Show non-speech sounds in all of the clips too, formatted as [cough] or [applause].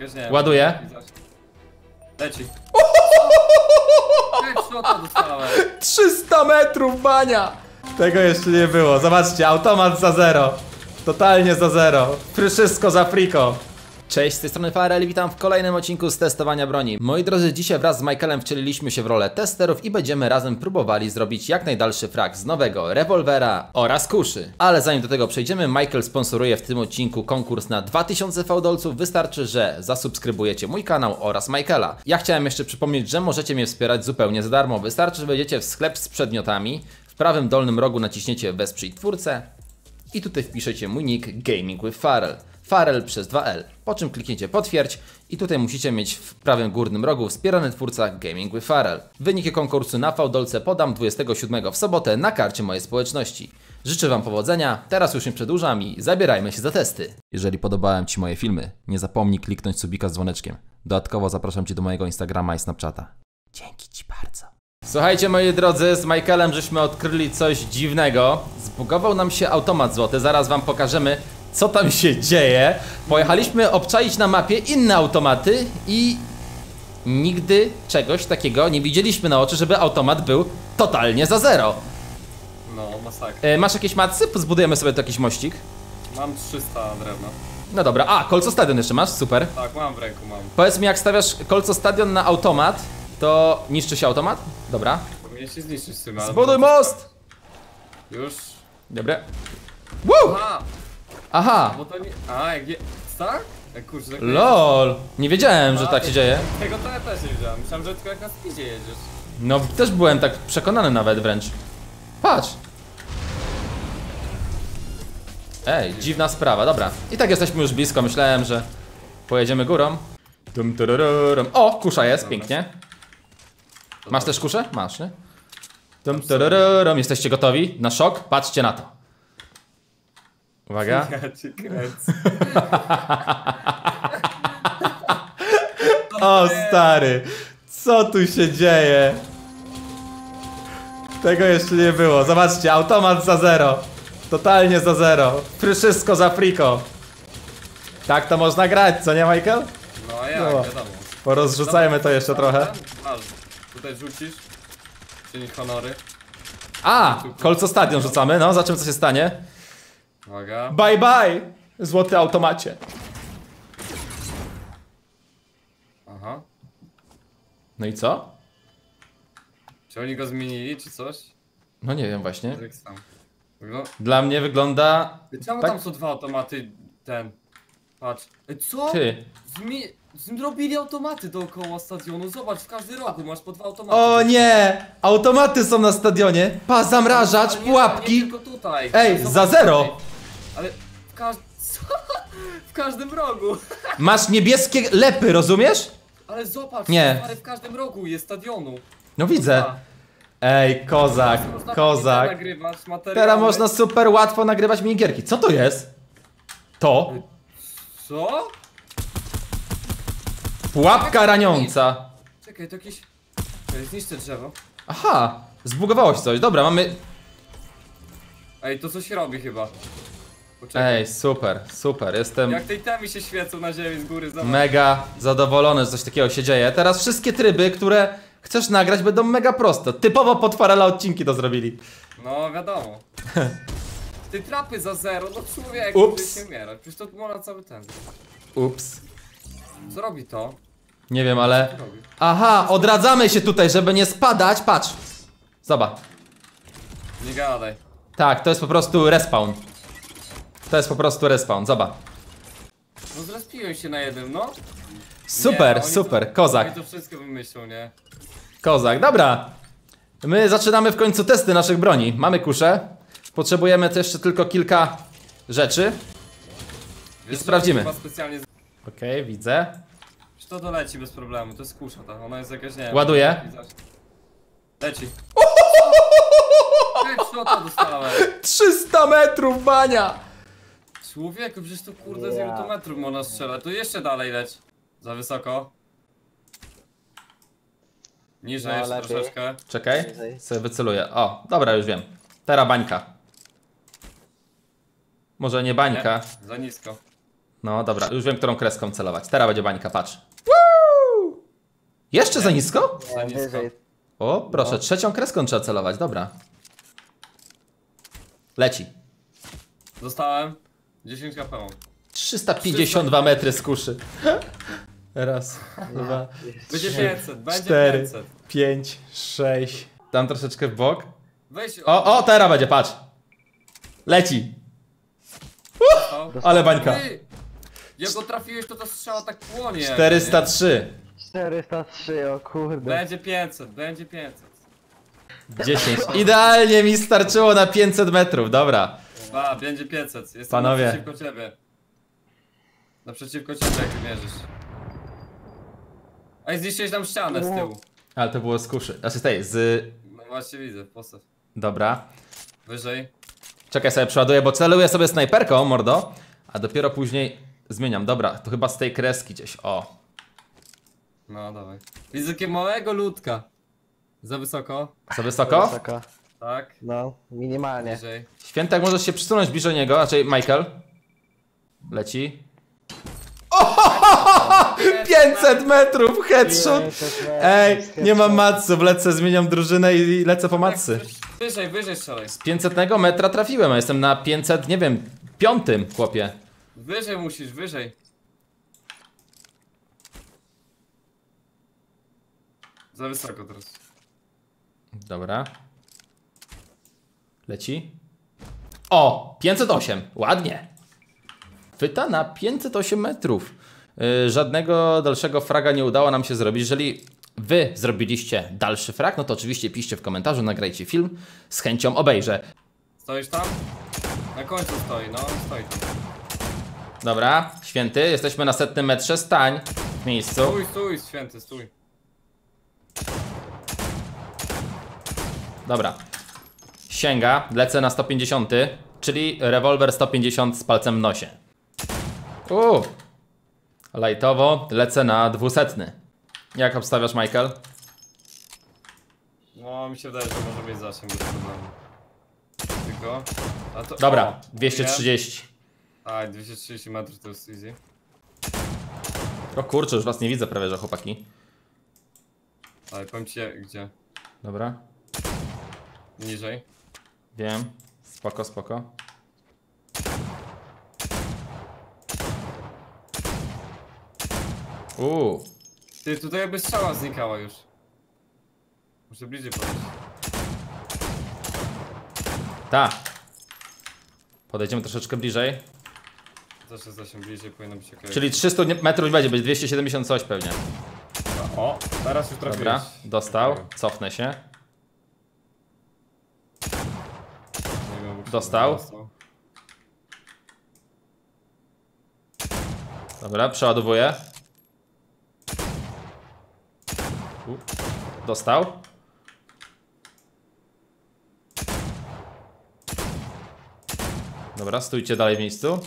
jakaś, nie. Ładuję. Leci. [laughs] Dostałem. 300 metrów bania! Tego jeszcze nie było. Zobaczcie, automat za zero. Totalnie za zero. Wszystko za friko. Cześć, z tej strony Farel, witam w kolejnym odcinku z testowania broni. Moi drodzy, dzisiaj wraz z Michaelem wcieliliśmy się w rolę testerów i będziemy razem próbowali zrobić jak najdalszy frag z nowego rewolwera oraz kuszy. Ale zanim do tego przejdziemy, Michael sponsoruje w tym odcinku konkurs na 2000 fałdolców. Wystarczy, że zasubskrybujecie mój kanał oraz Michaela. Ja chciałem jeszcze przypomnieć, że możecie mnie wspierać zupełnie za darmo. Wystarczy, że wejdziecie w sklep z przedmiotami, w prawym dolnym rogu naciśniecie wesprzyj twórcę i tutaj wpiszecie mój nick Gaming with Farel. Farel przez 2L. Po czym klikniecie potwierdź i tutaj musicie mieć w prawym górnym rogu wspierany twórca Gaming with Farel. Wyniki konkursu na Fałdolce podam 27 w sobotę na karcie mojej społeczności. Życzę Wam powodzenia, teraz już nie przedłużam i zabierajmy się za testy. Jeżeli podobałem Ci moje filmy, nie zapomnij kliknąć subika z dzwoneczkiem. Dodatkowo zapraszam Cię do mojego Instagrama i Snapchata. Dzięki Ci bardzo. Słuchajcie moi drodzy, z Michaelem żeśmy odkryli coś dziwnego. Zbugował nam się automat złoty, zaraz wam pokażemy co tam się dzieje. Pojechaliśmy obczaić na mapie inne automaty i nigdy czegoś takiego nie widzieliśmy na oczy, żeby automat był totalnie za zero. No, masakra. E, masz jakieś macy? Zbudujemy sobie tu jakiś mościk. Mam 300 drewna. No dobra, a kolco stadion jeszcze masz? Super. Tak, mam w ręku, mam. Powiedz mi jak stawiasz kolco stadion na automat, to niszczy się automat? Dobra. Powinien się zniszczyć z tym. Zbuduj most! Już. Dobra. Woo! A, Aha! bo to nie... A, jak je... Tak? Kurczę, tak LOL! Nie wiedziałem, że tak się dzieje. Tego to ja też nie wiedziałem. Myślałem, że tylko jak na speedzie jedziesz. No, też byłem tak przekonany nawet wręcz. Patrz! Ej, dziwna sprawa, dobra. I tak jesteśmy już blisko, myślałem, że pojedziemy górą. Tum, turururum. O, kusza jest, pięknie. Masz też kuszę? Masz, nie? Tum, turururum. Jesteście gotowi na szok? Patrzcie na to. Uwaga. Ja cię kręcę. O stary, co tu się dzieje? Tego jeszcze nie było. Zobaczcie, automat za zero. Totalnie za zero. Wszystko za friko. Tak to można grać, co nie Michael? No ja, No. wiadomo. Porozrzucajmy to jeszcze trochę. Tutaj rzucisz. Czynić honory. A, kolco stadion rzucamy, no, za czym co się stanie? Uwaga. Bye bye, złoty automacie. Aha. No i co? Czy oni go zmienili, czy coś? No nie wiem właśnie. No, Dla mnie wygląda... czemu Tak? tam są dwa automaty? Ten. Patrz. Co? Ty. Zmi... Zrobili automaty dookoła stadionu. Zobacz, w każdy roku masz po dwa automaty. O nie! Automaty są na stadionie. Pa, zamrażacz, nie- pułapki. Nie tylko tutaj. Ej, Zobacz za zero. tutaj. Ale w każdym... [laughs] W każdym rogu. [laughs] Masz niebieskie lepy, rozumiesz? Ale zobacz, Nie. stary, w każdym rogu jest stadionu. No widzę. Ej, kozak, Można kozak. nagrywać materiały. Teraz można super łatwo nagrywać minigierki. Co to jest? To? Co? Pułapka raniąca. Czekaj, to jakieś... Czekaj, zniszczę drzewo. Aha, zbugowało się coś. Dobra, mamy... Ej, to coś robi chyba. Poczekaj. Ej, super, super. Jestem Jak tej temi się świecą na ziemi z góry, zobacz. mega zadowolony, że coś takiego się dzieje. Teraz wszystkie tryby, które chcesz nagrać będą mega proste. Typowo pod Farela odcinki to zrobili. No, wiadomo. [laughs] Ty trapy za zero, no człowieku, Ups. się umierać. Przecież to można cały ten. Ups. Co robi to? Nie wiem, ale... Co robi? Aha, odradzamy się tutaj, żeby nie spadać. Patrz. Zobacz. Nie gadaj. Tak, to jest po prostu respawn. To jest po prostu respawn, zobacz. No zrespiłem się na jednym, no. Super, Nie, oni super, to, kozak, Oni to wszystko wymyślą, nie? kozak, dobra. My zaczynamy w końcu testy naszych broni. Mamy kuszę. Potrzebujemy też jeszcze tylko kilka rzeczy. Wiesz, że sprawdzimy. Specjalnie... Okej, widzę. Czy to doleci bez problemu, to jest kusza ta, ona jest jakaś, nie wiem. Ładuję. Leci. [laughs] Headshota dostałem. 300 metrów bania! Człowieku, przecież to kurde z ilu to metrów można strzelać, to jeszcze dalej leć. Za wysoko. Niżej No, jeszcze lepiej. troszeczkę. Czekaj, sobie wyceluję. O, dobra, już wiem. Teraz bańka. Może nie bańka. Nie, za nisko. No dobra, już wiem, którą kreską celować. Teraz będzie bańka, patrz. Woo! Jeszcze za nisko? Za nisko. Wyżej. O, proszę, trzecią kreską trzeba celować, dobra. Leci. Dostałem 10 HP. mam. 352 metry z kuszy. [laughs] Raz, dwa, Będzie 500, będzie cztery, 500. pięć, sześć. Dam troszeczkę w bok. Weź O, o, teraz będzie, patrz. Leci. o. Ale bańka. Ty! Jak go trafiłeś, to ta strzała tak płonie. 403. 403, o kurde. Będzie 500, będzie 500. 10. Idealnie mi starczyło na 500 metrów, dobra. A, będzie 500. Jestem Panowie. naprzeciwko ciebie. Naprzeciwko ciebie, jak ty mierzysz. Ej, zniszczyłeś tam ścianę z tyłu. Ale to było z kuszy. Znaczy tej, z... No właśnie widzę, postaw. Dobra. Wyżej. Czekaj sobie, przeładuję, bo celuję sobie snajperką, mordo. A dopiero później zmieniam. Dobra, to chyba z tej kreski gdzieś. O. No, dawaj. Widzę takiego małego ludka. Za wysoko. Za wysoko? Wysoko. Tak. No, minimalnie. Wyżej. Świętek, możesz się przysunąć bliżej niego, raczej Michael. Leci. O, 500 metrów, headshot! 500 metrów, Ej, nie mam matsów, lecę, zmieniam drużynę i lecę po matsy. Wyżej, wyżej strzelaj. Z 500 metra trafiłem, a jestem na 500, nie wiem, piątym, chłopie. Wyżej musisz, wyżej. Za wysoko teraz. Dobra. Leci. O! 508. Ładnie. Chwyta na 508 metrów. Yy, żadnego dalszego fraga nie udało nam się zrobić. Jeżeli wy zrobiliście dalszy frag, no to oczywiście piszcie w komentarzu, nagrajcie film. Z chęcią obejrzę. Stoisz tam? Na końcu stoi, no, stoi tam. Dobra, święty, jesteśmy na setnym metrze. Stań w miejscu. Stój, stój, święty, stój. Dobra. Sięga, lecę na 150, czyli rewolwer 150 z palcem w nosie. Uuu. Lajtowo, lecę na 200. Jak obstawiasz, Michael? No, mi się wydaje, że może mieć zasięg bez problemu. Tylko. A to, Dobra, o, 230. Tak, 230 metrów to jest easy. O kurczę, już was nie widzę prawie, że chłopaki. Ale powiem ci gdzie. Dobra, Niżej. Wiem. Spoko, spoko. Uuu. Ty, tutaj jakby strzała znikała już. Muszę bliżej podejść. Ta. Podejdziemy troszeczkę bliżej. Też jest zasięg bliżej, powinno być ok. Czyli 300 nie- metrów nie będzie, będzie 270 coś pewnie. O, teraz już trafiłeś. Dobra, dostał. Cofnę się. Nie wiem, bo- Dostał. Dobra, przeładowuję. Dostał. Dobra, stójcie dalej w miejscu.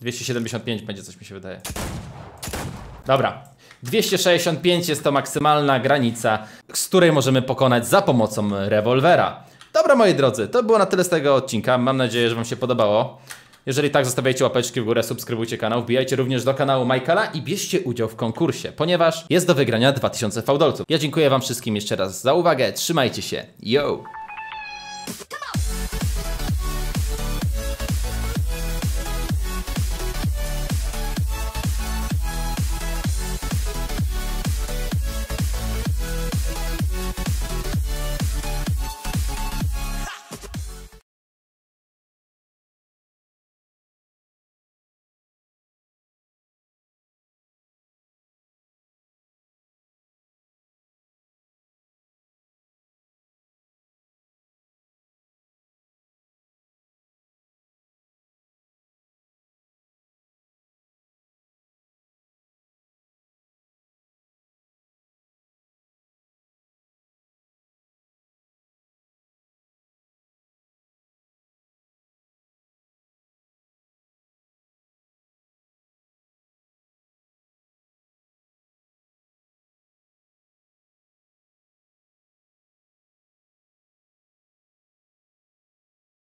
Dwieście siedemdziesiąt pięć będzie, coś mi się wydaje. Dobra. 265 jest to maksymalna granica, z której możemy pokonać za pomocą rewolwera. Dobra moi drodzy, to było na tyle z tego odcinka. Mam nadzieję, że wam się podobało. Jeżeli tak, zostawiajcie łapeczki w górę, subskrybujcie kanał, wbijajcie również do kanału Michaela i bierzcie udział w konkursie, ponieważ jest do wygrania 2000 fałdolców. Ja dziękuję wam wszystkim jeszcze raz za uwagę, trzymajcie się, yo!